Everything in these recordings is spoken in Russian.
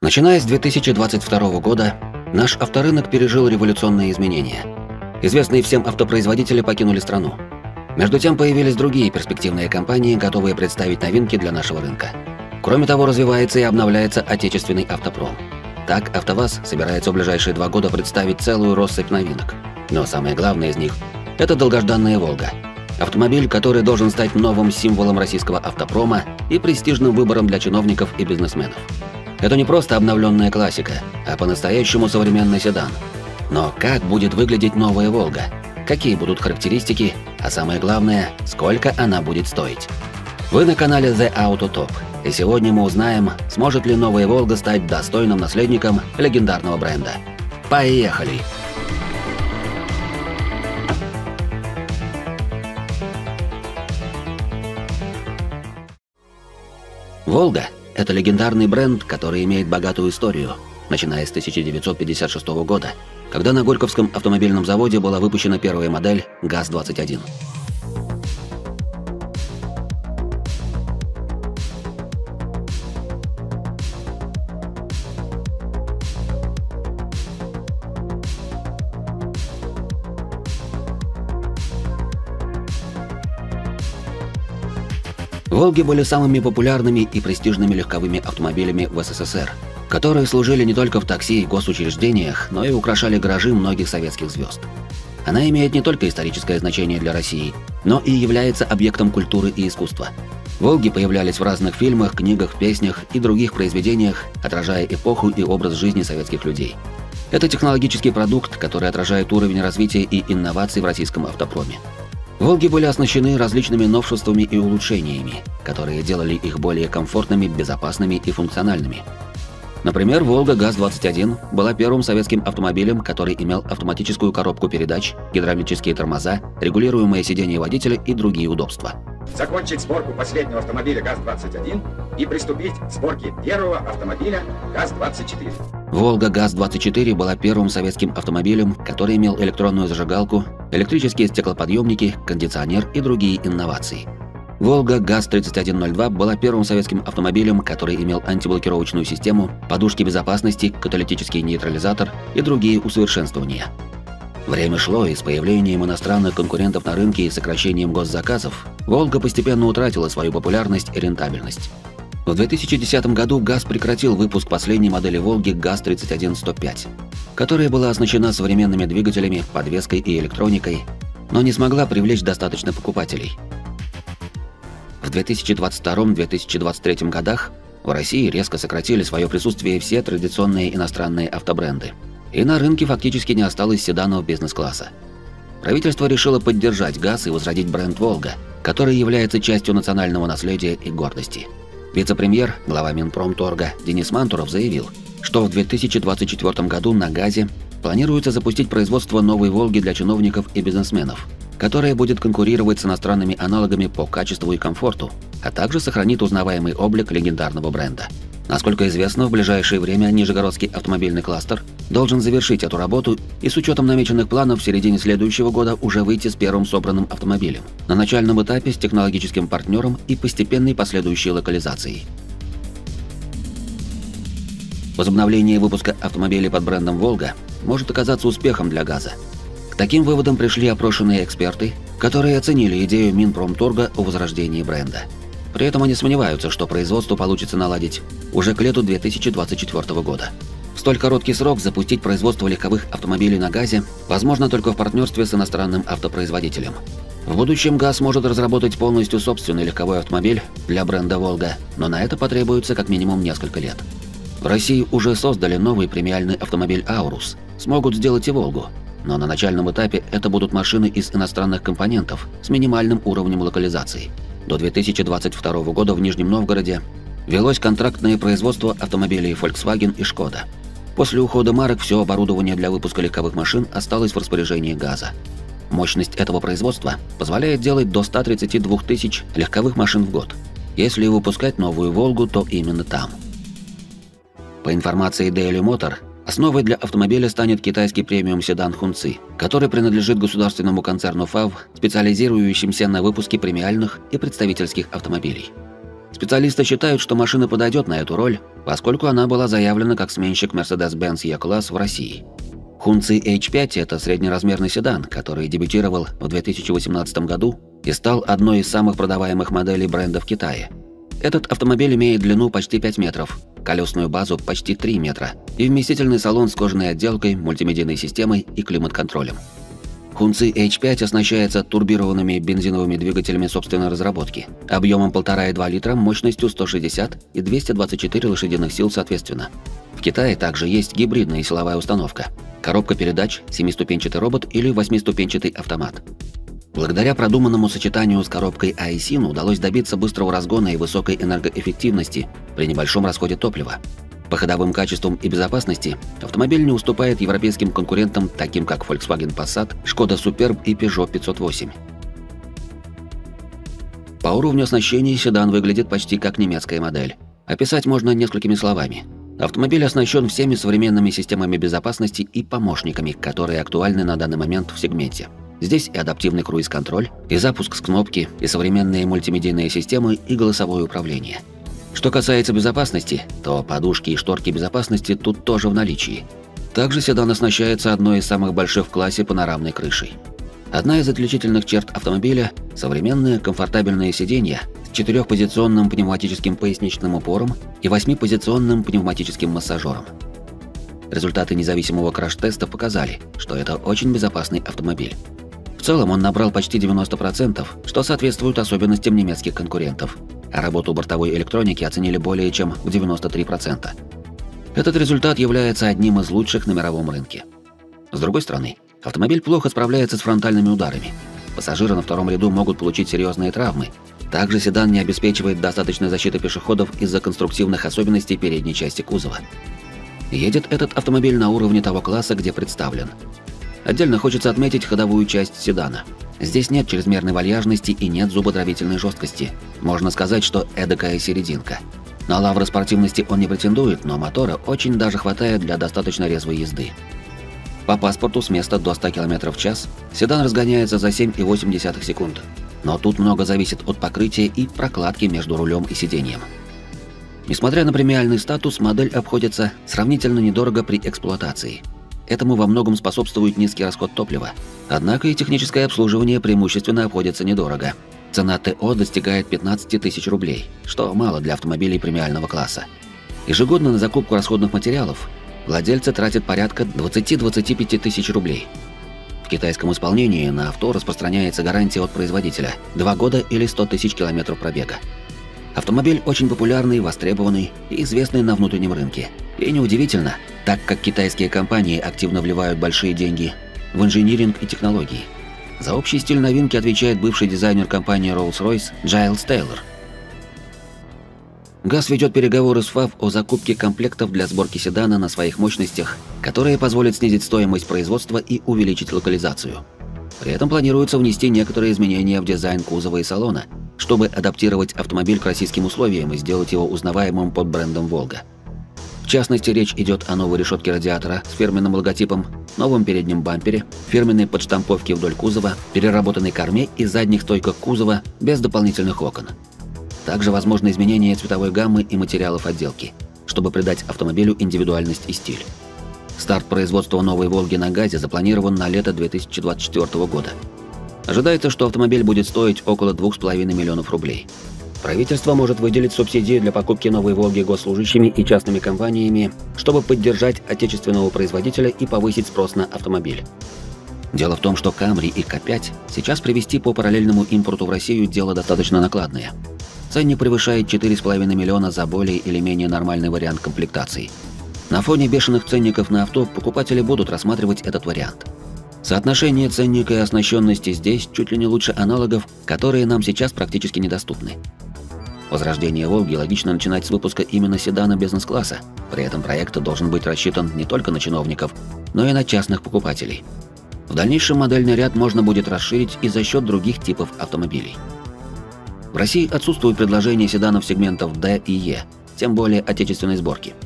Начиная с 2022 года, наш авторынок пережил революционные изменения. Известные всем автопроизводители покинули страну. Между тем появились другие перспективные компании, готовые представить новинки для нашего рынка. Кроме того, развивается и обновляется отечественный автопром. Так, АвтоВАЗ собирается в ближайшие два года представить целую россыпь новинок. Но самое главное из них – это долгожданная «Волга». Автомобиль, который должен стать новым символом российского автопрома и престижным выбором для чиновников и бизнесменов. Это не просто обновленная классика, а по-настоящему современный седан. Но как будет выглядеть новая «Волга»? Какие будут характеристики, а самое главное, сколько она будет стоить? Вы на канале The Auto Top, и сегодня мы узнаем, сможет ли новая «Волга» стать достойным наследником легендарного бренда. Поехали! «Волга» Это легендарный бренд, который имеет богатую историю, начиная с 1956 года, когда на Горьковском автомобильном заводе была выпущена первая модель ГАЗ-21. «Волги» были самыми популярными и престижными легковыми автомобилями в СССР, которые служили не только в такси и госучреждениях, но и украшали гаражи многих советских звезд. Она имеет не только историческое значение для России, но и является объектом культуры и искусства. «Волги» появлялись в разных фильмах, книгах, песнях и других произведениях, отражая эпоху и образ жизни советских людей. Это технологический продукт, который отражает уровень развития и инноваций в российском автопроме. Волги были оснащены различными новшествами и улучшениями, которые делали их более комфортными, безопасными и функциональными. Например, «Волга ГАЗ-21» была первым советским автомобилем, который имел автоматическую коробку передач, гидравлические тормоза, регулируемое сиденье водителя и другие удобства. Закончить сборку последнего автомобиля ГАЗ-21 и приступить к сборке первого автомобиля ГАЗ-24. «Волга ГАЗ-24» была первым советским автомобилем, который имел электронную зажигалку, электрические стеклоподъемники, кондиционер и другие инновации. «Волга ГАЗ-3102» была первым советским автомобилем, который имел антиблокировочную систему, подушки безопасности, каталитический нейтрализатор и другие усовершенствования. Время шло, и с появлением иностранных конкурентов на рынке и сокращением госзаказов, «Волга» постепенно утратила свою популярность и рентабельность. В 2010 году ГАЗ прекратил выпуск последней модели «Волги» ГАЗ-31105, которая была оснащена современными двигателями, подвеской и электроникой, но не смогла привлечь достаточно покупателей – в 2022-2023 годах в России резко сократили свое присутствие все традиционные иностранные автобренды. И на рынке фактически не осталось седанов бизнес-класса. Правительство решило поддержать ГАЗ и возродить бренд «Волга», который является частью национального наследия и гордости. Вице-премьер, глава Минпромторга Денис Мантуров заявил, что в 2024 году на ГАЗе планируется запустить производство новой «Волги» для чиновников и бизнесменов – которая будет конкурировать с иностранными аналогами по качеству и комфорту, а также сохранит узнаваемый облик легендарного бренда. Насколько известно, в ближайшее время Нижегородский автомобильный кластер должен завершить эту работу и с учетом намеченных планов в середине следующего года уже выйти с первым собранным автомобилем на начальном этапе с технологическим партнером и постепенной последующей локализацией. Возобновление выпуска автомобилей под брендом «Волга» может оказаться успехом для газа, таким выводам пришли опрошенные эксперты, которые оценили идею Минпромторга о возрождении бренда. При этом они сомневаются, что производство получится наладить уже к лету 2024 года. В столь короткий срок запустить производство легковых автомобилей на газе возможно только в партнерстве с иностранным автопроизводителем. В будущем ГАЗ может разработать полностью собственный легковой автомобиль для бренда «Волга», но на это потребуется как минимум несколько лет. В России уже создали новый премиальный автомобиль «Аурус», смогут сделать и «Волгу», но на начальном этапе это будут машины из иностранных компонентов с минимальным уровнем локализации. До 2022 года в Нижнем Новгороде велось контрактное производство автомобилей Volkswagen и Skoda. После ухода марок все оборудование для выпуска легковых машин осталось в распоряжении ГАЗа. Мощность этого производства позволяет делать до 132 тысяч легковых машин в год. Если выпускать новую «Волгу», то именно там. По информации Daily Motor, Основой для автомобиля станет китайский премиум седан Хунци, который принадлежит государственному концерну ФАВ, специализирующимся на выпуске премиальных и представительских автомобилей. Специалисты считают, что машина подойдет на эту роль, поскольку она была заявлена как сменщик Mercedes-Benz E-класс в России. Хунци H5 – это среднеразмерный седан, который дебютировал в 2018 году и стал одной из самых продаваемых моделей бренда в Китае. Этот автомобиль имеет длину почти 5 метров, колесную базу почти 3 метра и вместительный салон с кожаной отделкой, мультимедийной системой и климат-контролем. Хунци H5 оснащается турбированными бензиновыми двигателями собственной разработки, объемом 1,5-2 литра, мощностью 160 и 224 лошадиных сил соответственно. В Китае также есть гибридная силовая установка, коробка передач, семиступенчатый робот или восьмиступенчатый автомат. Благодаря продуманному сочетанию с коробкой Aisin удалось добиться быстрого разгона и высокой энергоэффективности при небольшом расходе топлива, по ходовым качествам и безопасности автомобиль не уступает европейским конкурентам, таким как Volkswagen Passat, Skoda Superb и Peugeot 508. По уровню оснащения седан выглядит почти как немецкая модель. Описать можно несколькими словами. Автомобиль оснащен всеми современными системами безопасности и помощниками, которые актуальны на данный момент в сегменте. Здесь и адаптивный круиз-контроль, и запуск с кнопки, и современные мультимедийные системы, и голосовое управление – что касается безопасности, то подушки и шторки безопасности тут тоже в наличии. Также седан оснащается одной из самых больших в классе панорамной крышей. Одна из отличительных черт автомобиля – современные комфортабельные сиденья с четырехпозиционным пневматическим поясничным упором и восьмипозиционным пневматическим массажером. Результаты независимого краш-теста показали, что это очень безопасный автомобиль. Целом он набрал почти 90%, что соответствует особенностям немецких конкурентов – работу бортовой электроники оценили более чем в 93%. Этот результат является одним из лучших на мировом рынке. С другой стороны, автомобиль плохо справляется с фронтальными ударами. Пассажиры на втором ряду могут получить серьезные травмы. Также седан не обеспечивает достаточной защиты пешеходов из-за конструктивных особенностей передней части кузова. Едет этот автомобиль на уровне того класса, где представлен. Отдельно хочется отметить ходовую часть седана – Здесь нет чрезмерной вальяжности и нет зубодравительной жесткости. Можно сказать, что эдакая серединка. На лавры спортивности он не претендует, но мотора очень даже хватает для достаточно резвой езды. По паспорту с места до 100 км в час седан разгоняется за 7,8 секунд. Но тут много зависит от покрытия и прокладки между рулем и сиденьем. Несмотря на премиальный статус, модель обходится сравнительно недорого при эксплуатации – Этому во многом способствует низкий расход топлива. Однако и техническое обслуживание преимущественно обходится недорого. Цена ТО достигает 15 тысяч рублей, что мало для автомобилей премиального класса. Ежегодно на закупку расходных материалов владельцы тратят порядка 20-25 тысяч рублей. В китайском исполнении на авто распространяется гарантия от производителя – 2 года или 100 тысяч километров пробега. Автомобиль очень популярный, востребованный и известный на внутреннем рынке. И неудивительно, так как китайские компании активно вливают большие деньги в инжиниринг и технологии. За общий стиль новинки отвечает бывший дизайнер компании Rolls-Royce Джайлс Тейлор. ГАЗ ведет переговоры с ФАВ о закупке комплектов для сборки седана на своих мощностях, которые позволят снизить стоимость производства и увеличить локализацию. При этом планируется внести некоторые изменения в дизайн кузова и салона – чтобы адаптировать автомобиль к российским условиям и сделать его узнаваемым под брендом «Волга». В частности, речь идет о новой решетке радиатора с фирменным логотипом, новом переднем бампере, фирменной подштамповке вдоль кузова, переработанной корме и задних стойках кузова без дополнительных окон. Также возможно изменение цветовой гаммы и материалов отделки, чтобы придать автомобилю индивидуальность и стиль. Старт производства новой «Волги» на газе запланирован на лето 2024 года. Ожидается, что автомобиль будет стоить около 2,5 миллионов рублей. Правительство может выделить субсидии для покупки новой «Волги» госслужащими и частными компаниями, чтобы поддержать отечественного производителя и повысить спрос на автомобиль. Дело в том, что Камри и К5 сейчас привести по параллельному импорту в Россию дело достаточно накладное. Ценник превышает 4,5 миллиона за более или менее нормальный вариант комплектации. На фоне бешеных ценников на авто покупатели будут рассматривать этот вариант – Соотношение ценника и оснащенности здесь чуть ли не лучше аналогов, которые нам сейчас практически недоступны. Возрождение «Волги» логично начинать с выпуска именно седана бизнес-класса, при этом проект должен быть рассчитан не только на чиновников, но и на частных покупателей. В дальнейшем модельный ряд можно будет расширить и за счет других типов автомобилей. В России отсутствуют предложения седанов сегментов D и E, тем более отечественной сборки –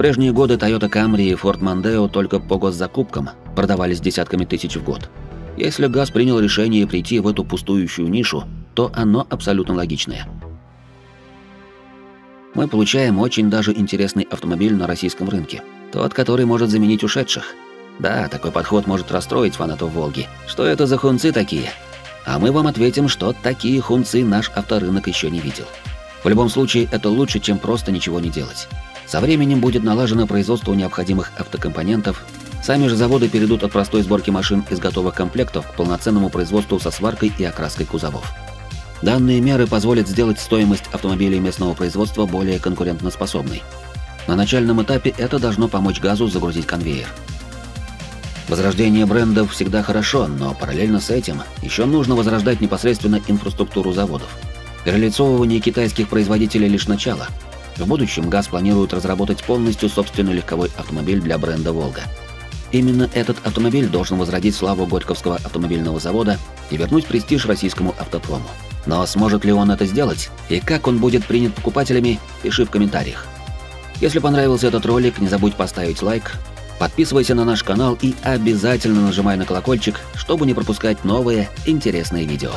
прежние годы Toyota Camry и Ford Mondeo только по госзакупкам продавались десятками тысяч в год. Если ГАЗ принял решение прийти в эту пустующую нишу, то оно абсолютно логичное. Мы получаем очень даже интересный автомобиль на российском рынке. Тот, который может заменить ушедших. Да, такой подход может расстроить фанатов «Волги». Что это за хунцы такие? А мы вам ответим, что такие хунцы наш авторынок еще не видел. В любом случае, это лучше, чем просто ничего не делать. Со временем будет налажено производство необходимых автокомпонентов, сами же заводы перейдут от простой сборки машин из готовых комплектов к полноценному производству со сваркой и окраской кузовов. Данные меры позволят сделать стоимость автомобилей местного производства более конкурентоспособной. На начальном этапе это должно помочь газу загрузить конвейер. Возрождение брендов всегда хорошо, но параллельно с этим еще нужно возрождать непосредственно инфраструктуру заводов. Перелицовывание китайских производителей лишь начало. В будущем ГАЗ планирует разработать полностью собственный легковой автомобиль для бренда «Волга». Именно этот автомобиль должен возродить славу Горьковского автомобильного завода и вернуть престиж российскому автопрому. Но сможет ли он это сделать и как он будет принят покупателями, пиши в комментариях. Если понравился этот ролик, не забудь поставить лайк, подписывайся на наш канал и обязательно нажимай на колокольчик, чтобы не пропускать новые интересные видео.